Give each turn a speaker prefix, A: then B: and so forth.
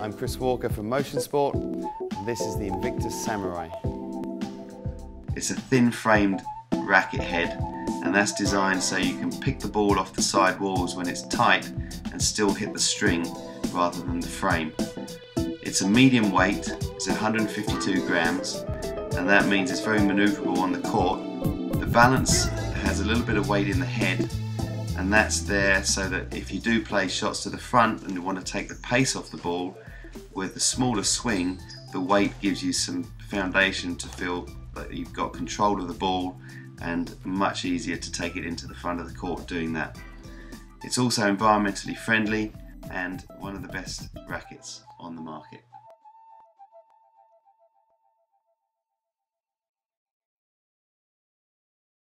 A: I'm Chris Walker from Motion Sport, and this is the Invictus Samurai. It's a thin framed racket head, and that's designed so you can pick the ball off the side walls when it's tight and still hit the string rather than the frame. It's a medium weight, it's 152 grams, and that means it's very maneuverable on the court. The balance has a little bit of weight in the head and that's there so that if you do play shots to the front and you want to take the pace off the ball with a smaller swing the weight gives you some foundation to feel that you've got control of the ball and much easier to take it into the front of the court doing that. It's also environmentally friendly and one of the best rackets on the market.